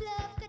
love.